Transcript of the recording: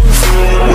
friends